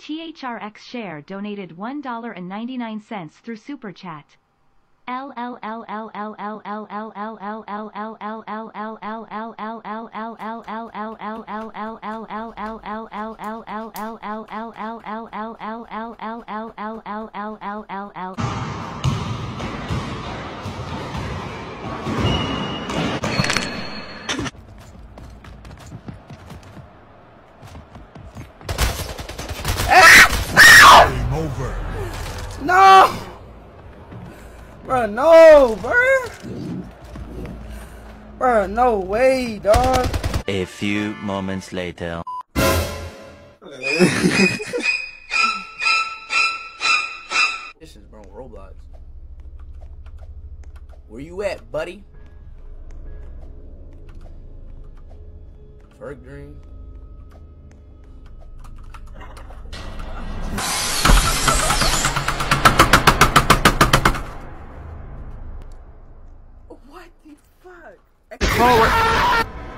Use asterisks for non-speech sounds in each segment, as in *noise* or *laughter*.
THRX Share donated $1.99 through Super Chat. No! Bruh, no, bruh. Bruh, no way, dog. A few moments later. This is bro Roblox. Where you at, buddy? Ferg Dream.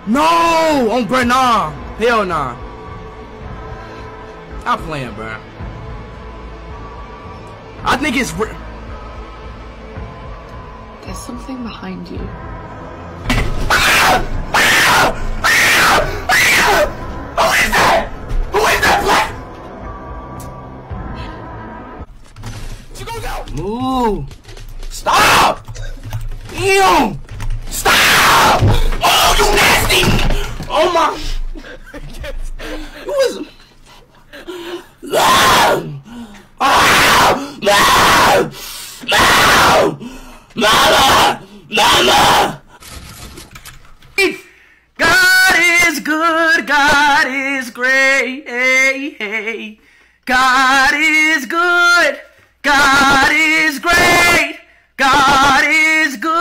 No! On bruh, nah. Hell nah. I'm playing, bruh. I think it's. Re- There's something behind you. Who is that? Who is that black? Move. Stop! Ew! Stop! Oh, you nasty! Oh my! It was. No! Ah! No! No! Mama! Mama! God is good, God is great. Hey, hey. God is good, God is great, God is good.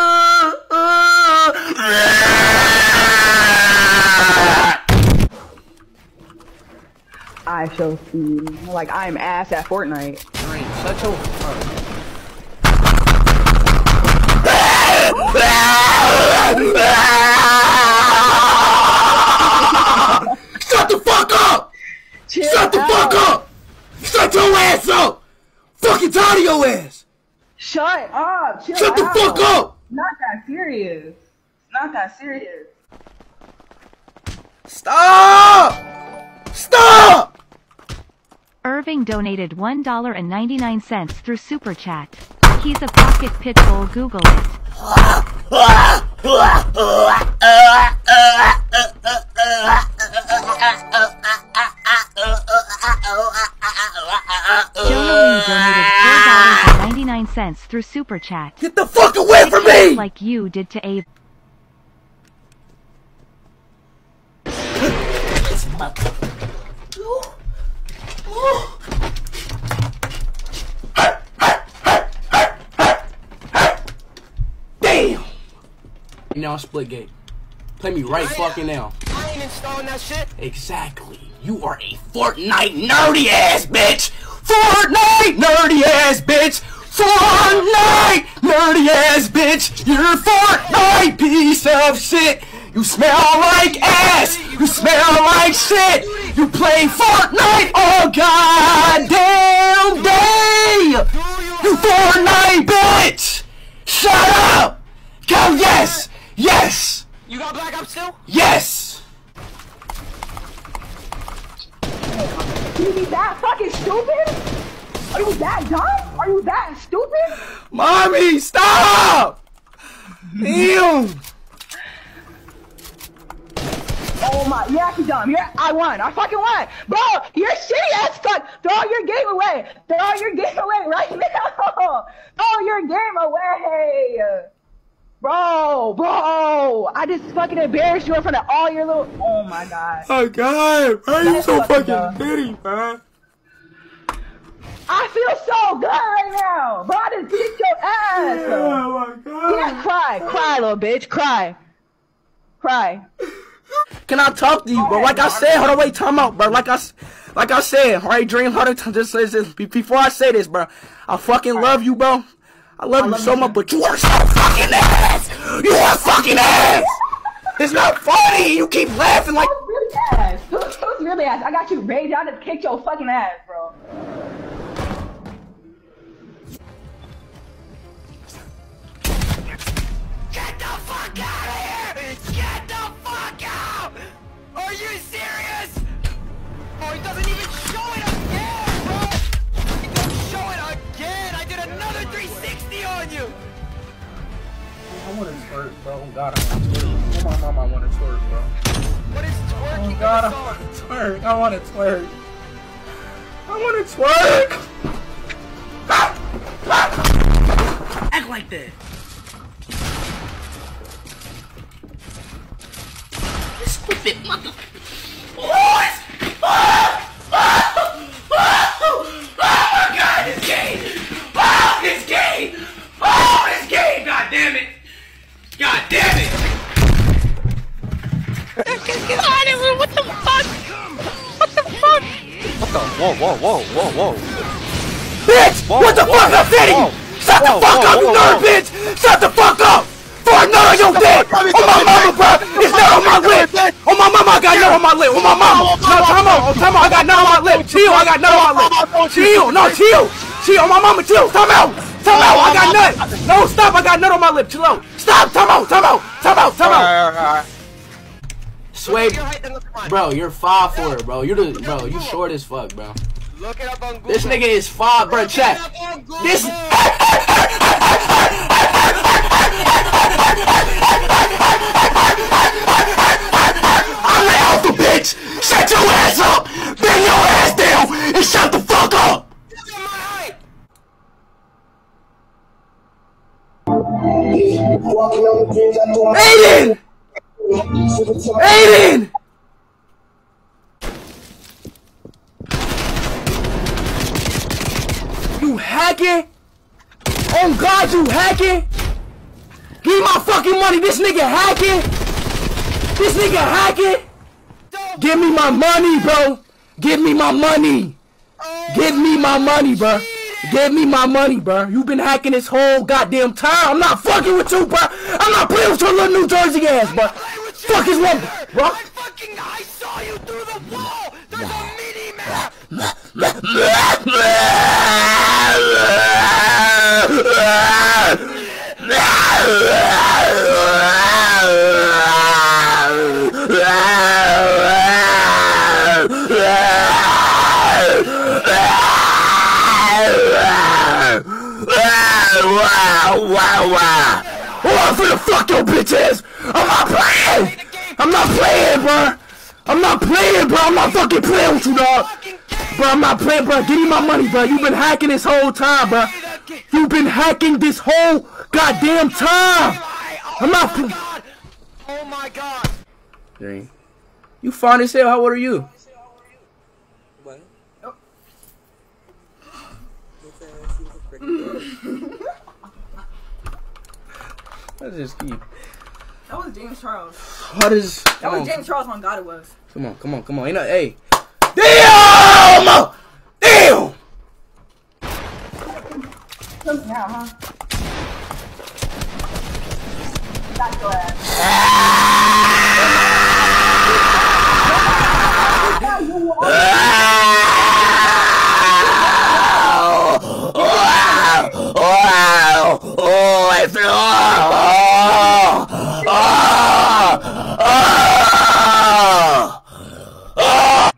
I shall see. Like I'm ass at Fortnite. Shut your. Shut the fuck up! Chill Shut the out. fuck up! Shut your ass up! Fucking tired of your ass! Shut up. Chill Shut the out. fuck up! Not that serious. Not that serious. Stop! Stop! Irving donated $1.99 through Super Chat. He's a pocket pitbull, Google it. Joe donated $4.99 through Super Chat. Get the fuck away from me! Like you did to Abe. Damn! Now Splitgate. Play me right fucking now. I ain't installing that shit. Exactly. You are a Fortnite nerdy ass bitch! Fortnite nerdy ass bitch! Fortnite nerdy ass bitch! You're a Fortnite piece of shit! You smell like ass! You smell like shit! You play Fortnite all goddamn day! You Fortnite bitch! Shut up! Go yes! Yes! You got black ops still? Yes! You be that fucking stupid? Are you that dumb? Are you that stupid? Mommy, stop! Ew! Oh my, you're actually dumb. You're, I won. I fucking won. Bro, you're shitty ass fuck. Throw your game away. Throw your game *laughs* away right now. Throw your game away. Bro, bro. I just fucking embarrassed you in front of all your little. Oh my god. Oh god, why are you That's so fucking fucking man? I feel so good right now. Bro, I just kicked your ass. Oh my god. Yeah, cry. Cry, little bitch. Cry. Cry. Can I talk to you, bro? Like I said, hold on, wait, time out, bro. Like I, s- like I said, alright, Dream, hold on, just says this before I say this, bro. I fucking love you, bro. I love you so much, but you are so fucking ass. You are fucking ass. It's not funny. You keep laughing like Who's really ass? Who's, who's really ass. I got you rage. I just kicked your fucking ass, bro. Get the fuck out Are you serious? Oh, he doesn't even show it again, bro! He don't show it again! I did another 360 on you! I want to twerk, bro. Oh God, I want to twerk. Oh my mama, I want to twerk, bro. What is twerking Oh God, I want to twerk. I want to twerk. I want to twerk. Act like that. You Stupid mother. What? Oh, oh, oh, oh my God, it's gay. Oh, it's gay. Oh, it's gay. God damn it. God damn it. Get out of here! What the fuck? What the fuck? What the? Whoa, whoa, whoa, whoa, whoa. Bitch! Whoa, what the whoa, fuck up, Fitty? Shut Whoa, the fuck whoa, up, you nerd whoa. bitch! Shut the fuck up! For a nut your dick! On oh, my mama, bro! It's not on my lip! On my mama, I got nut on my lip! On my mama! No, time out! Oh, time out! I got nut on my lip! Chill! I got nut on my lip! Chill! No, chill! Chill! On my mama, chill! Time out! Time out! I got nut! No, stop! I got nut on my lip! Chill out! Stop! Time out! Time out! Time out! Time out! Alright, alright, Sway, alright. Your height and look at mine. bro, you're five for it, bro. You're the bro. You short as fuck, bro. Look it up on Google. This nigga is five, bro. Check. Look it up on Google. This. *laughs* Aiden! Aiden! You hacking? Oh God, you hacking? Give me my fucking money. This nigga hacking? This nigga hacking? Give me my money, bro. Give me my money. Give me my money, bro. Give me my money, bro. You've been hacking this whole goddamn time. I'm not fucking with you, bro. I'm not playing with your little New Jersey ass, bro. Fuck is wrong, bro. I fucking I saw you through the wall. There's a mini map. Oh, I'm finna fuck your bitch ass! I'm not playing! I'm not playing, bro! I'm not playing, bro! I'm not fucking playing with you, dog! Bro, I'm not playing, bro. Give me my money, bro. You've been hacking this whole time, bro. You've been hacking this whole goddamn time. I'm not. Oh my god. Oh my god. Dang. You fine as hell. How old are you? Let's just keep. That was James Charles. How does? That was on, James Charles on God it was. come on, come on, come on. Ain't no, hey. Damn! Damn! Come now, huh? Got your ass. *laughs* Oh, I feel. Oh, oh, oh.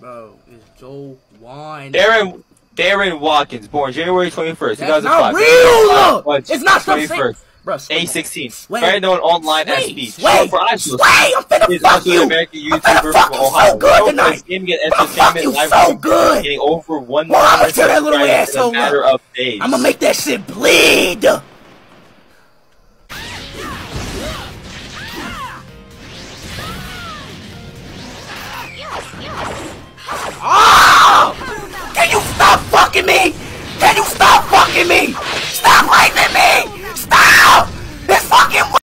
Bro, it's Joe Wine. Darren Watkins, born January 21st, That's 2005. not real! What? It's not something. 21st. Bro. A16. Wait. Very known online as Speech. sway, For iTunes. sway, I'm finna He's fuck also you. an American I'm finna YouTuber fuck from you so good tonight. for Gaming and I'm fuck you live so good. Getting over 1 Well, I'ma million that little subscribers in a matter up. of days. I'm gonna make that shit bleed. stop fucking me? Can you stop fucking me? Stop raping me! Stop! this fucking